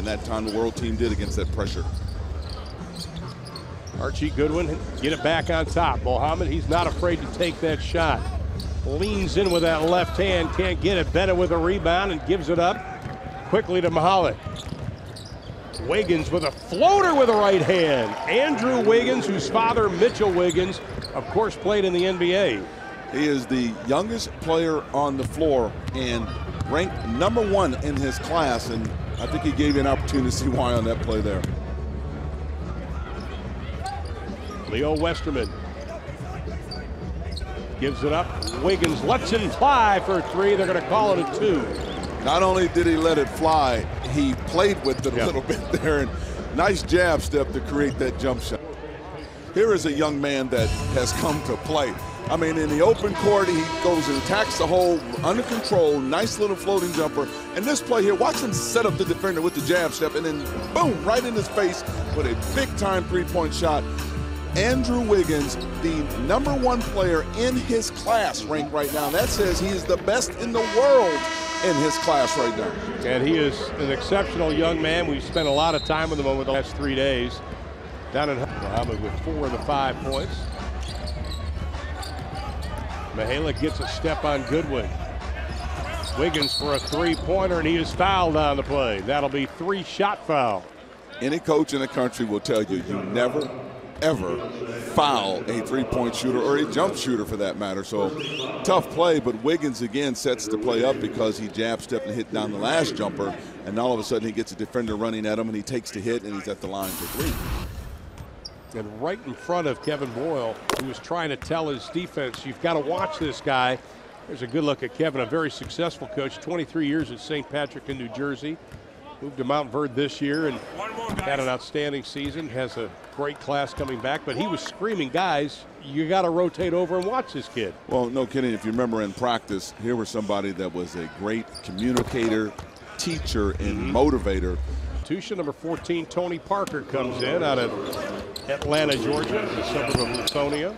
And that time the world team did against that pressure. Archie Goodwin get it back on top. Muhammad, he's not afraid to take that shot. Leans in with that left hand, can't get it. Bennett with a rebound and gives it up quickly to Mahalik. Wiggins with a floater with a right hand. Andrew Wiggins, whose father, Mitchell Wiggins, of course, played in the NBA. He is the youngest player on the floor and ranked number one in his class. And I think he gave you an opportunity to see why on that play there. Leo Westermann gives it up. Wiggins lets it fly for three. They're going to call it a two. Not only did he let it fly, he played with it a little bit there. And nice jab step to create that jump shot. Here is a young man that has come to play. I mean, in the open court, he goes and attacks the hole under control. Nice little floating jumper. And this play here, watch him set up the defender with the jab step and then boom, right in his face with a big time three point shot. Andrew Wiggins, the number one player in his class ranked right now. That says he is the best in the world in his class right now. And he is an exceptional young man. We've spent a lot of time with him over the last three days. Down in Muhammad with four of the five points. Mahalik gets a step on Goodwin. Wiggins for a three-pointer, and he is fouled on the play. That'll be three shot foul. Any coach in the country will tell you, you never, ever foul a three-point shooter or a jump shooter for that matter. So tough play, but Wiggins again sets the play up because he jab stepped and hit down the last jumper, and all of a sudden he gets a defender running at him, and he takes the hit, and he's at the line for three and right in front of Kevin Boyle, who was trying to tell his defense, you've got to watch this guy. There's a good look at Kevin, a very successful coach, 23 years at St. Patrick in New Jersey. Moved to Montverde this year and had an outstanding season, has a great class coming back, but he was screaming, guys, you got to rotate over and watch this kid. Well, no kidding. If you remember in practice, here was somebody that was a great communicator, teacher, and mm -hmm. motivator Tusha. Number 14, Tony Parker comes in out of Atlanta, Georgia, the suburb of Lithonia.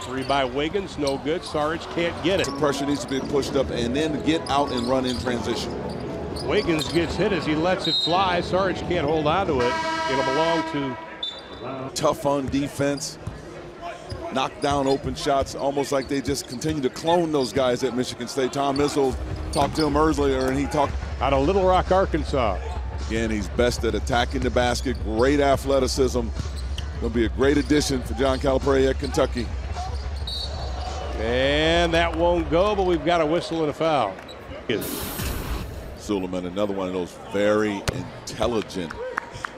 Three by Wiggins, no good. Sarge can't get it. The pressure needs to be pushed up and then get out and run in transition. Wiggins gets hit as he lets it fly. Sarge can't hold on to it. It'll belong to. Tough on defense. Knock down open shots, almost like they just continue to clone those guys at Michigan State. Tom Izzo talked to him earlier, and he talked. Out of Little Rock, Arkansas. Again, he's best at attacking the basket, great athleticism. Going to be a great addition for John Calipari at Kentucky. And that won't go, but we've got a whistle and a foul. Sulaimon, another one of those very intelligent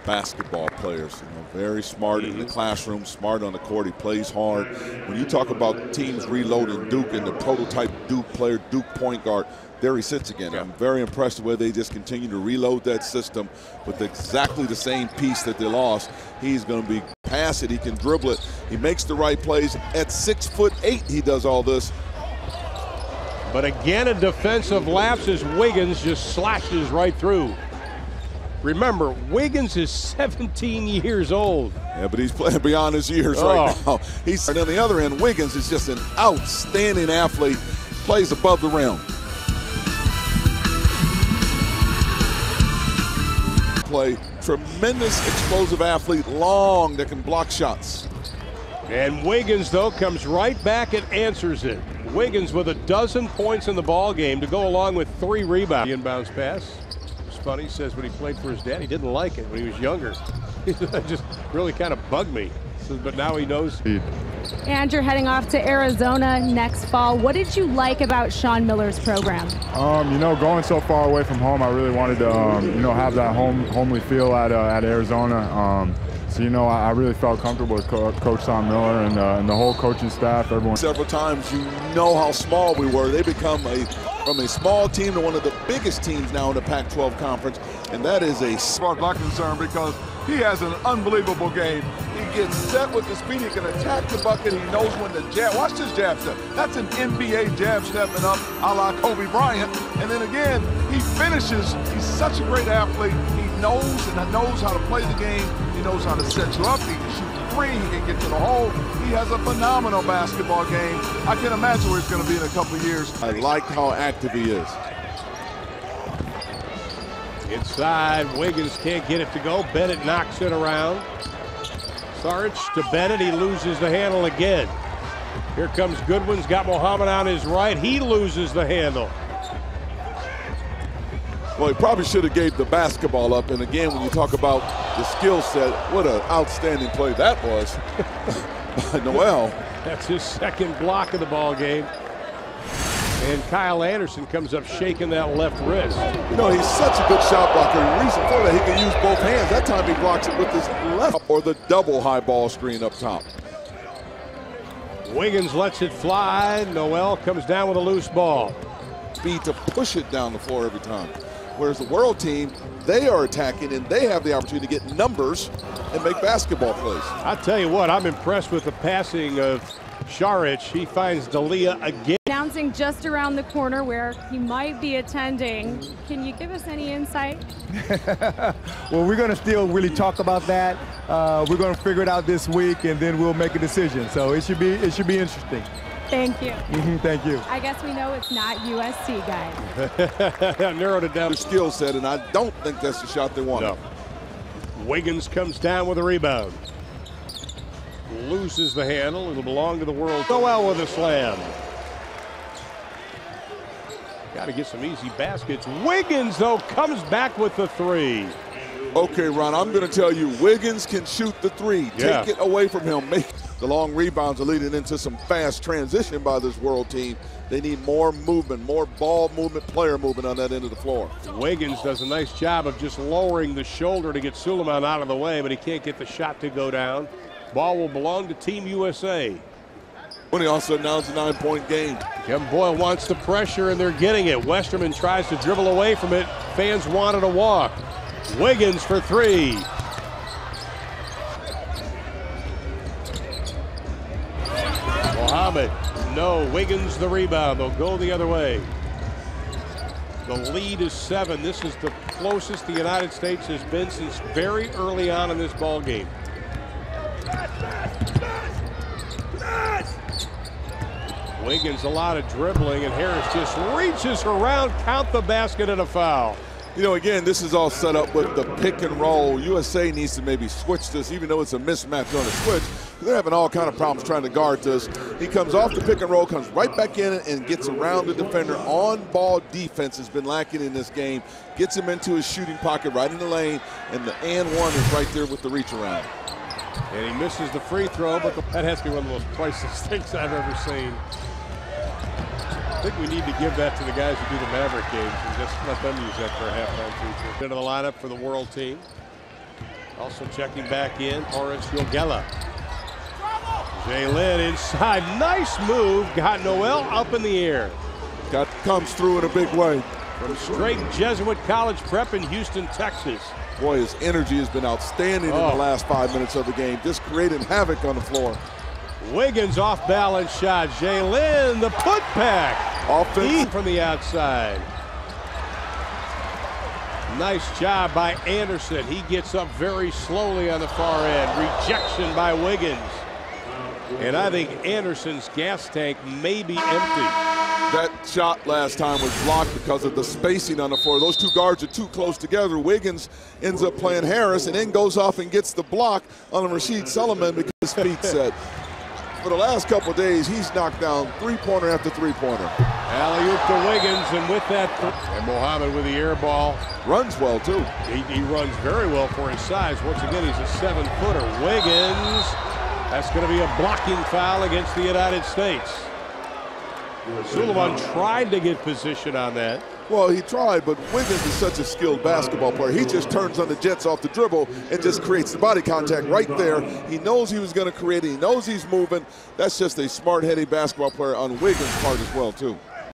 basketball players. You know, very smart in the mm-hmm. classroom, smart on the court. He plays hard. When you talk about teams reloading Duke and the prototype Duke player, Duke point guard, there he sits again. I'm very impressed with where they just continue to reload that system with exactly the same piece that they lost. He's going to be pass it. He can dribble it. He makes the right plays. At six foot eight, he does all this. But again, a defensive lapse as Wiggins just slashes right through. Remember, Wiggins is 17 years old. Yeah, but he's playing beyond his years oh. right now. He's and on the other end, Wiggins is just an outstanding athlete, plays above the rim. Play tremendous explosive athlete, long that can block shots. And Wiggins, though, comes right back and answers it. Wiggins with a dozen points in the ball game to go along with three rebounds. The inbounds pass It's funny. Says when he played for his dad, he didn't like it when he was younger. It just really kind of bugged me. but now he knows. And you're heading off to Arizona next fall. What did you like about Sean Miller's program? Um, you know, going so far away from home, I really wanted to, um, you know, have that home homely feel at uh, at Arizona. Um, so, you know, I, I, really felt comfortable with Co Coach Sean Miller and, uh, and the whole coaching staff, everyone. Several times, you know how small we were. They become a from a small team to one of the biggest teams now in the Pac-12 conference, and that is a spark my concern because he has an unbelievable game. He gets set with the speed. He can attack the bucket. He knows when to jab. Watch this jab step. That's an NBA jab stepping up a la Kobe Bryant. And then again, he finishes. He's such a great athlete. He knows and knows how to play the game. He knows how to set you up. He can shoot three. He can get to the hole. He has a phenomenal basketball game. I can imagine where he's going to be in a couple years. I like how active he is. Inside, Wiggins can't get it to go. Bennett knocks it around. Sarge to Bennett. He loses the handle again. Here comes Goodwin's got Muhammad on his right. He loses the handle. Well, he probably should have gave the basketball up. And again, when you talk about the skill set, what an outstanding play that was by Noel. That's his second block of the ball game. And Kyle Anderson comes up shaking that left wrist. You know, he's such a good shot blocker. The reason for that, he can use both hands. That time he blocks it with his left or the double high ball screen up top. Wiggins lets it fly. Noel comes down with a loose ball. Speed to push it down the floor every time. Whereas the world team, they are attacking and they have the opportunity to get numbers and make basketball plays. I tell you what, I'm impressed with the passing of Saric. He finds D'Elia again. Announcing just around the corner where he might be attending. Can you give us any insight? well, we're going to still really talk about that. Uh, we're going to figure it out this week, and then we'll make a decision. So it should be it should be interesting. Thank you. Mm-hmm, thank you. I guess we know it's not USC, guys. Narrowed it down. The skill set, and I don't think that's the shot they want. No. Wiggins comes down with a rebound. Loses the handle. It'll belong to the world. Noel with a slam. Got to get some easy baskets. Wiggins, though, comes back with the three. Okay, Ron, I'm going to tell you, Wiggins can shoot the three. Yeah. Take it away from him. Make the long rebounds are leading into some fast transition by this world team. They need more movement, more ball movement, player movement on that end of the floor. Wiggins does a nice job of just lowering the shoulder to get Sulaimon out of the way, but he can't get the shot to go down. Ball will belong to Team USA. When he also announced a nine-point game. Kevin Boyle wants the pressure, and they're getting it. Westermann tries to dribble away from it. Fans wanted a walk. Wiggins for three. Muhammad, no. Wiggins the rebound. They'll go the other way. The lead is seven. This is the closest the United States has been since very early on in this ball game. Wiggins a lot of dribbling, and Harris just reaches around, count the basket, and a foul. You know, again, this is all set up with the pick and roll. USA needs to maybe switch this, even though it's a mismatch on the switch. They're having all kind of problems trying to guard this. He comes off the pick and roll, comes right back in and gets around the defender. On-ball defense has been lacking in this game. Gets him into his shooting pocket right in the lane, and the and one is right there with the reach around. And he misses the free throw, but that has to be one of the most priceless things I've ever seen. I think we need to give that to the guys who do the Maverick games and just let them use that for a halftime feature. Bit of the lineup for the world team. Also checking back in, Horace Yogella. Jalen inside, nice move. Got Noel up in the air. Got comes through in a big way. From straight Jesuit College Prep in Houston, Texas. Boy, his energy has been outstanding Oh. in the oh. last five minutes of the game, just creating havoc on the floor. Wiggins off balance shot. Jalen the putback. Offensive. Deep from the outside. Nice job by Anderson. He gets up very slowly on the far end. Rejection by Wiggins. And I think Anderson's gas tank may be empty. That shot last time was blocked because of the spacing on the floor. Those two guards are too close together. Wiggins ends up playing Harris and then goes off and gets the block on Rasheed Sulaimon because his feet set. For the last couple of days, he's knocked down three-pointer after three-pointer. Alley-oop to Wiggins, and with that, and Muhammad with the air ball. Runs well, too. He, he runs very well for his size. Once again, he's a seven-footer. Wiggins, that's going to be a blocking foul against the United States. Sulaimon tried to get position on that. Well, he tried, but Wiggins is such a skilled basketball player. He just turns on the Jets off the dribble and just creates the body contact right there. He knows he was going to create it. He knows he's moving. That's just a smart-headed basketball player on Wiggins' part as well, too.